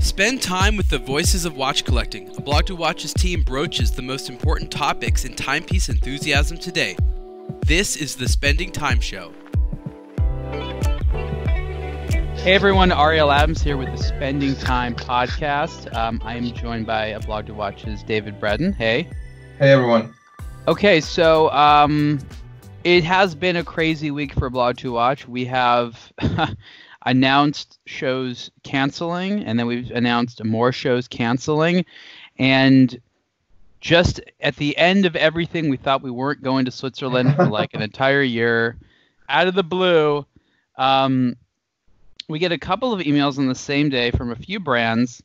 Spend time with the voices of watch collecting. A Blog to Watches team broaches the most important topics in timepiece enthusiasm today. This is the Spending Time Show. Hey everyone, Ariel Adams here with the Spending Time podcast. Um, I am joined by a Blog to Watch's David Bredan. Hey. Hey everyone. Okay, so um, it has been a crazy week for Blog to Watch. We have announced shows canceling, and then we've announced more shows canceling. And just at the end of everything, we thought we weren't going to Switzerland for like an entire year. Out of the blue, um, we get a couple of emails on the same day from a few brands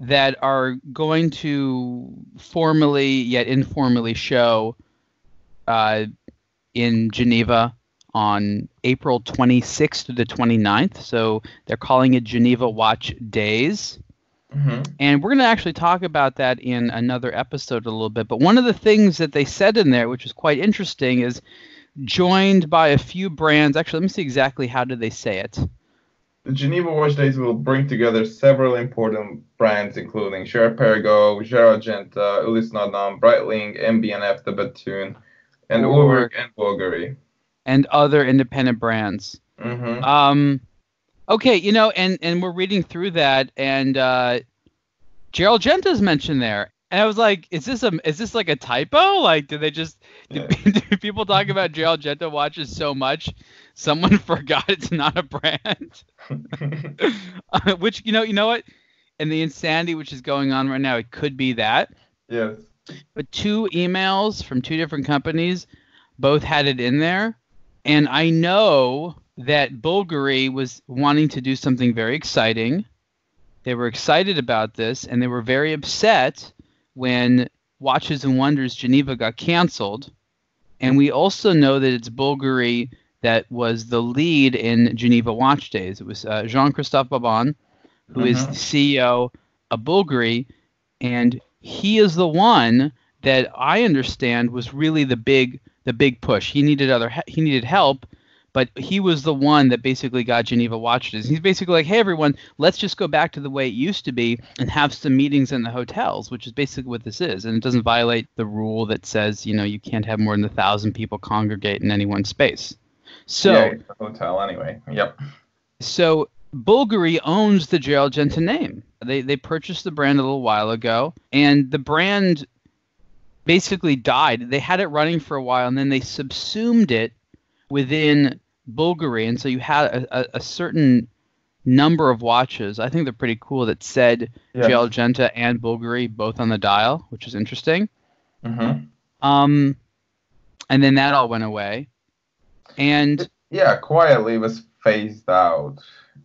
that are going to formally yet informally show uh, in Geneva on April 26th to the 29th. So they're calling it Geneva Watch Days. Mm-hmm. And we're going to actually talk about that in another episode a little bit. But one of the things that they said in there, which is quite interesting, is joined by a few brands. Actually, let me see exactly how did they say it. The Geneva Watch Days will bring together several important brands, including Girard-Perregaux, Gerald-Genta, Ulysse Nardin, Breitling, MB&F, De Bethune, and Urwerk and Bulgari and other independent brands. Mm-hmm. Um, okay, you know, and and we're reading through that, and uh, Gerald-Genta is mentioned there, and I was like, is this a is this like a typo? Like, did they just yeah. do, do people talk about Gerald-Genta watches so much, someone forgot it's not a brand? uh, which you know, you know what, and the insanity which is going on right now, it could be that. Yes. But two emails from two different companies both had it in there and I know that Bulgari was wanting to do something very exciting. They were excited about this, and they were very upset when Watches and Wonders Geneva got canceled. And we also know that it's Bulgari that was the lead in Geneva Watch Days. It was uh, Jean Christophe Babin, who mm-hmm. is the CEO of Bulgari, and he is the one that I understand was really the big the big push. He needed other he needed help, but he was the one that basically got Geneva Watches. He's basically like, hey everyone, let's just go back to the way it used to be and have some meetings in the hotels, which is basically what this is, and it doesn't violate the rule that says you know you can't have more than a thousand people congregate in any one space. So yeah, hotel anyway. Yep. So Bulgari owns the Gerald-Genta name. They they purchased the brand a little while ago, and the brand basically died. They had it running for a while, and then they subsumed it within Bulgari, and so you had a, a, a certain number of watches. I think they're pretty cool that said yes. Gerald-Genta and Bulgari both on the dial, which is interesting. Mm-hmm. Um, and then that all went away, and yeah, quietly was phased out.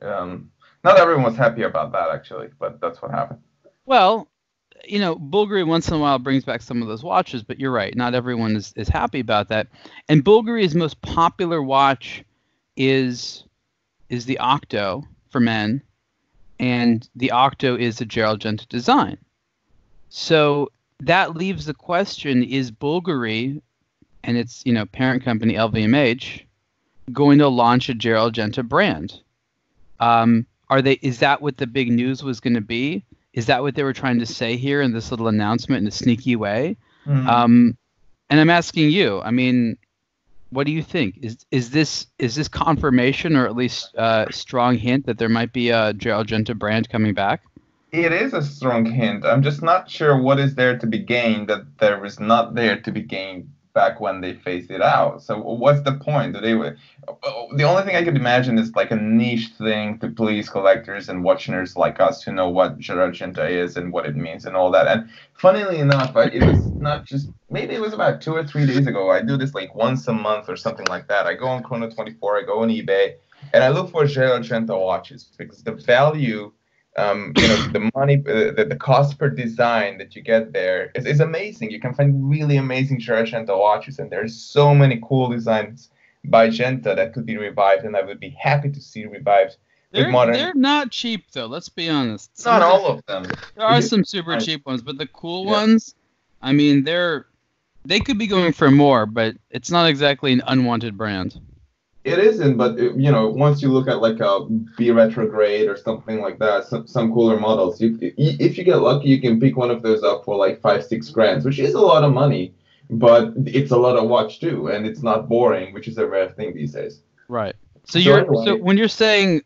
Um, not everyone was happy about that actually, but that's what happened. Well, you know, Bulgari once in a while brings back some of those watches, but you're right. Not everyone is, is happy about that. And Bulgari's most popular watch is is the Octo for men, and the Octo is a Gerald-Genta design. So that leaves the question: Is Bulgari and its you know parent company LVMH going to launch a Gerald-Genta brand? Um, are they? Is that what the big news was going to be? Is that what they were trying to say here in this little announcement in a sneaky way? Mm-hmm. Um, and I'm asking you. I mean, what do you think? Is is this is this confirmation or at least a uh, strong hint that there might be a Gerald-Genta brand coming back? It is a strong hint. I'm just not sure what is there to be gained that there is not there to be gained back when they phased it out. So what's the point? Do they? The only thing I could imagine is like a niche thing to please collectors and watchers like us who know what Gerald-Genta is and what it means and all that. And funnily enough, it was not just maybe it was about two or three days ago. I do this like once a month or something like that. I go on Chrono24, I go on eBay, and I look for Gerald-Genta watches because the value um, you know, the money, uh, the, the cost per design that you get there is, is amazing. You can find really amazing Gerald-Genta watches, and there's so many cool designs by Genta that could be revived, and I would be happy to see revived. They're, modern... they're not cheap though. Let's be honest. Some not all of them. There are some super cheap ones, but the cool yeah. ones, I mean, they're they could be going for more, but it's not exactly an unwanted brand It isn't, but it, you know, once you look at like uh, a B retrograde or something like that, some, some cooler models, you, if you get lucky, you can pick one of those up for like five, six grand, which is a lot of money, but it's a lot of watch too, and it's not boring, which is a rare thing these days. Right. So, so you're anyway, so when you're saying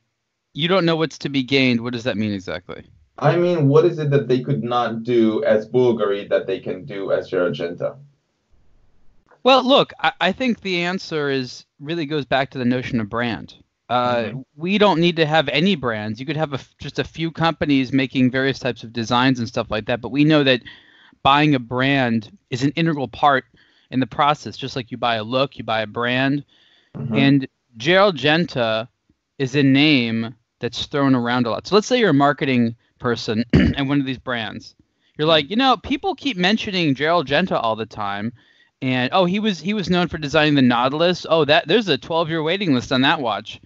you don't know what's to be gained, what does that mean exactly? I mean, what is it that they could not do as Bulgari that they can do as Gerald Well, look, I, I, think the answer is really goes back to the notion of brand. Uh, mm-hmm. We don't need to have any brands. You could have a, just a few companies making various types of designs and stuff like that. But we know that buying a brand is an integral part in the process. Just like you buy a look, you buy a brand, mm-hmm. and Gerald Genta is a name that's thrown around a lot. So let's say you're a marketing person and one of these brands. You're like, you know, people keep mentioning Gerald Genta all the time. And oh, he was he was known for designing the Nautilus. Oh, that there's a 12 year waiting list on that watch.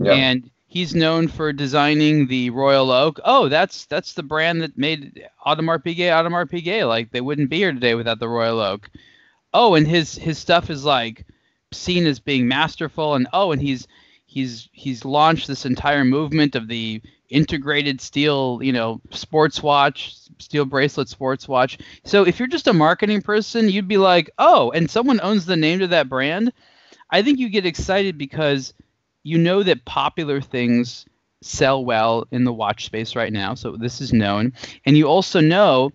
Yeah. And he's known for designing the Royal Oak. Oh, that's that's the brand that made Audemars Piguet Audemars Piguet. Like they wouldn't be here today without the Royal Oak. Oh, and his his stuff is like seen as being masterful and oh, and he's he's he's launched this entire movement of the integrated steel, you know, sports watch, steel bracelet sports watch. So if you're just a marketing person, you'd be like, "Oh, and someone owns the name to that brand." I think you get excited because you know that popular things sell well in the watch space right now. So this is known, and you also know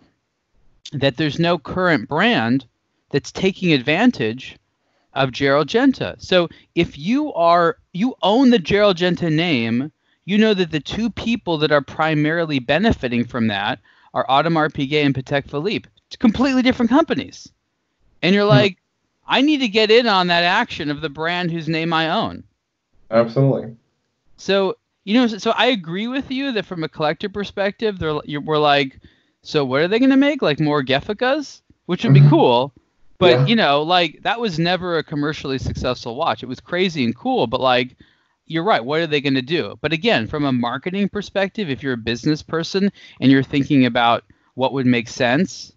that there's no current brand that's taking advantage of Gerald Genta. So if you are you own the Gerald Genta name, you know that the two people that are primarily benefiting from that are Audemars Piguet and Patek Philippe. It's completely different companies. And you're hmm. like, I need to get in on that action of the brand whose name I own. Absolutely. So, you know, so, so I agree with you that from a collector perspective, they're we're like, so what are they going to make? Like more Geficas, which would be mm-hmm. cool. But yeah. you know, like that was never a commercially successful watch. It was crazy and cool, but like you're right. What are they going to do? But again, from a marketing perspective, if you're a business person and you're thinking about what would make sense,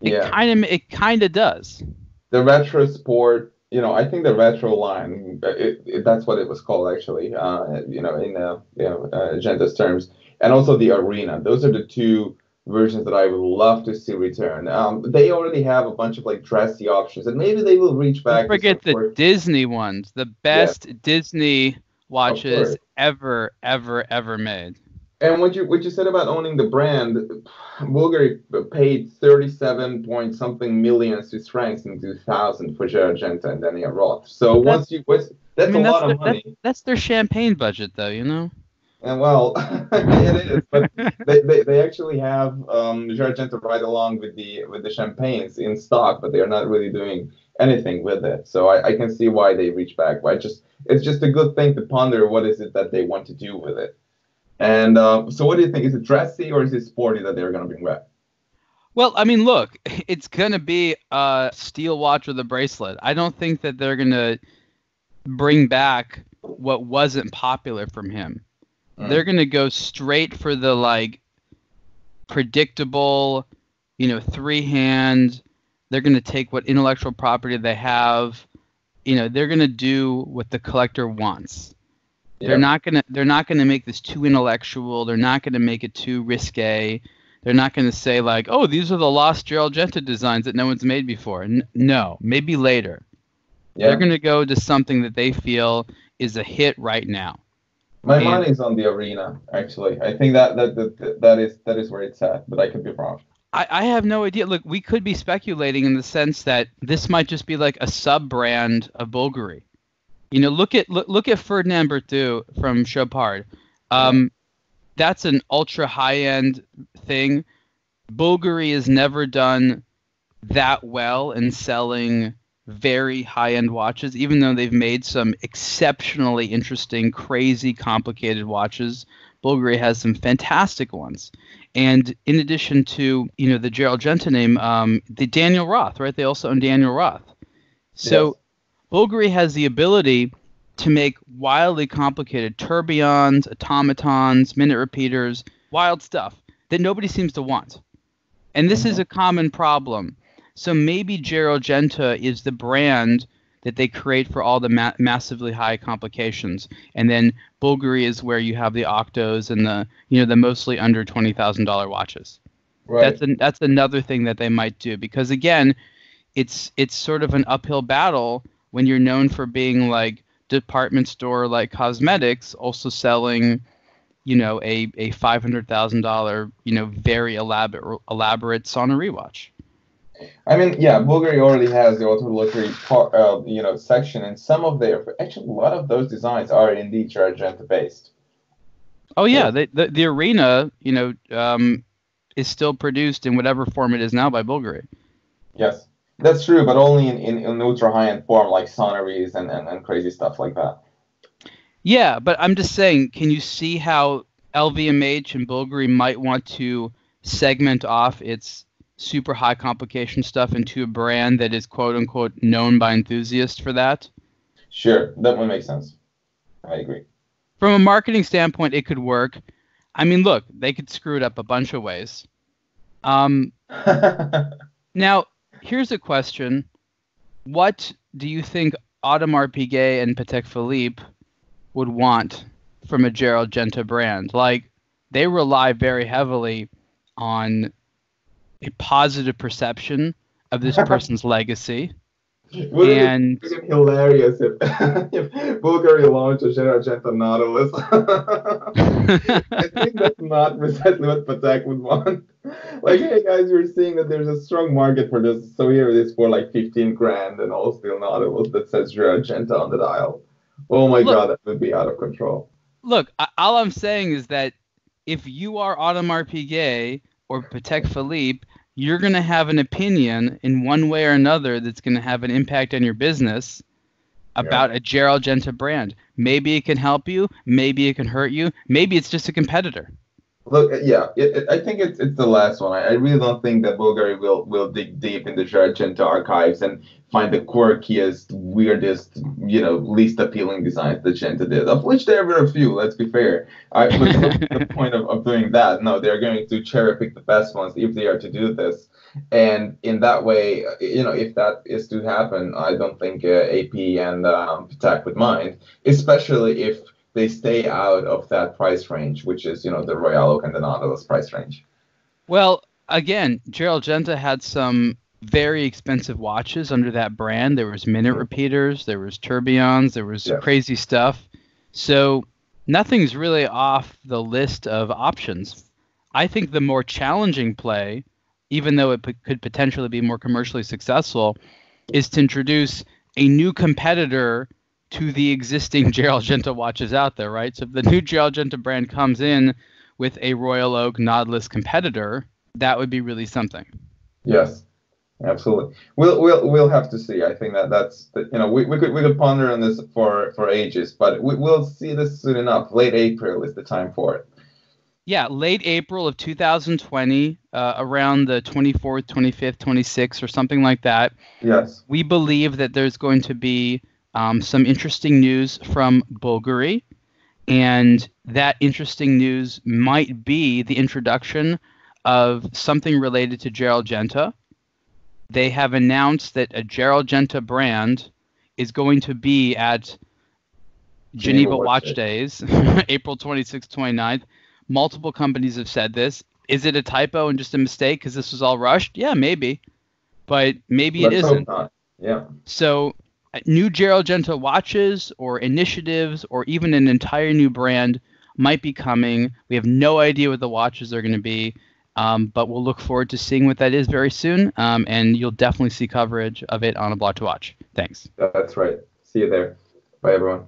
it yeah. kind of it kind of does. The retro sport, you know, I think the retro line, it, it, that's what it was called actually. Uh, you know, in uh, you know uh, Genta's terms, and also the arena. Those are the two versions that I would love to see return. Um, they already have a bunch of like dressy options, and maybe they will reach back. Don't forget the Disney ones, the best yeah. Disney watches ever, ever, ever made. And what you what you said about owning the brand, Bulgari paid thirty seven point something million Swiss francs in two thousand for Gerald Genta and Daniel Roth. So once you that's I mean, a lot of money. That's, that's their champagne budget, though, you know. And well, it is, but they, they, they actually have um, Genta right along with the with the champagnes in stock, but they are not really doing anything with it. So I, I can see why they reach back. But I just it's just a good thing to ponder what is it that they want to do with it. And uh, so, what do you think? Is it dressy or is it sporty that they're going to bring back? Well, I mean, look, it's going to be a steel watch with a bracelet. I don't think that they're going to bring back what wasn't popular from him. Mm. They're gonna go straight for the like predictable, you know, three hand. They're gonna take what intellectual property they have. You know, they're gonna do what the collector wants. Yep. They're not gonna they're not gonna make this too intellectual. They're not gonna make it too risque. They're not going to say like, "Oh, these are the lost Gerald Genta designs that no one's made before." N- no, maybe later. Yeah. They're going to go to something that they feel is a hit right now. My and, money's on the arena. Actually, I think that, that that that is that is where it's at, but I could be wrong. I, I have no idea. Look, we could be speculating in the sense that this might just be like a sub brand of Bulgari. You know, look at look, look at Ferdinand Berthoud from Chopard. Um, that's an ultra high end thing. Bulgari has never done that well in selling very high end watches, even though they've made some exceptionally interesting, crazy, complicated watches. Bulgari has some fantastic ones. And in addition to, you know, the Gerald Genta name, um, the Daniel Roth, right? They also own Daniel Roth. So yes. Bulgari has the ability to make wildly complicated tourbillons, automatons, minute repeaters, wild stuff that nobody seems to want. And this mm-hmm. is a common problem so maybe Gerald Genta is the brand that they create for all the ma- massively high complications, and then Bulgari is where you have the octos and the you know the mostly under twenty thousand dollar watches. Right. That's an, that's another thing that they might do because again, it's it's sort of an uphill battle when you're known for being like department store like cosmetics, also selling, you know, a a five hundred thousand dollar you know very elaborate elaborate Sonnerie watch. I mean, yeah, Bulgari already has the auto luxury part, uh, you know, section, and some of their actually a lot of those designs are indeed Argenta based. Oh yeah, the, the the arena, you know, um, is still produced in whatever form it is now by Bulgari. Yes, that's true, but only in, in, in ultra high end form like Sonneries and, and, and crazy stuff like that. Yeah, but I'm just saying, can you see how LVMH and Bulgari might want to segment off its super high complication stuff into a brand that is quote unquote known by enthusiasts for that? Sure, that would make sense. I agree. From a marketing standpoint, it could work. I mean, look, they could screw it up a bunch of ways. Um, now, here's a question: What do you think Audemars Piguet and Patek Philippe would want from a Gerald Genta brand? Like, they rely very heavily on a positive perception of this person's legacy. Wouldn't and it be hilarious if, if Bulgari launched a Gerard Genta Nautilus? I think that's not precisely what Patek would want. Like, hey guys, you're seeing that there's a strong market for this, so here it is for like 15 grand and all steel Nautilus that says Gerard Genta on the dial. Oh my Look- god, that would be out of control. Look, all I'm saying is that if you are Audemars Piguet or Patek Philippe, you're going to have an opinion in one way or another that's going to have an impact on your business about a Gerald Genta brand. Maybe it can help you, maybe it can hurt you, maybe it's just a competitor. Look, yeah, it, it, I think it's it's the last one. I, I really don't think that Bulgari will will dig deep in into Argenta archives and find the quirkiest, weirdest, you know, least appealing designs that Genta did, of which there were a few. Let's be fair. I, but the point of, of doing that, no, they're going to cherry pick the best ones if they are to do this, and in that way, you know, if that is to happen, I don't think uh, AP and um, Patek would mind, especially if they stay out of that price range, which is you know the Royal Oak and the Nautilus price range. Well, again, Gerald Genta had some very expensive watches under that brand. There was minute repeaters, there was tourbillons, there was Yeah. crazy stuff. So nothing's really off the list of options. I think the more challenging play, even though it p- could potentially be more commercially successful, is to introduce a new competitor to the existing Gerald Genta watches out there, right? So if the new Gerald Genta brand comes in with a Royal Oak Nautilus competitor, that would be really something. Yes, absolutely. We'll we'll we'll have to see. I think that that's you know we, we could we could ponder on this for for ages, but we, we'll see this soon enough. Late April is the time for it. Yeah, late April of 2020, uh, around the 24th, 25th, 26th, or something like that. Yes. We believe that there's going to be um, some interesting news from Bulgari, and that interesting news might be the introduction of something related to Gerald Genta. They have announced that a Gerald Genta brand is going to be at Geneva Watch Days, April 26th, 29th. Multiple companies have said this. Is it a typo and just a mistake because this was all rushed? Yeah, maybe. But maybe it Let's hope isn't. Yeah. So, new Gerald Genta watches or initiatives or even an entire new brand might be coming. We have no idea what the watches are going to be, um, but we'll look forward to seeing what that is very soon. Um, and you'll definitely see coverage of it on a blog to watch. Thanks. That's right. See you there. Bye, everyone.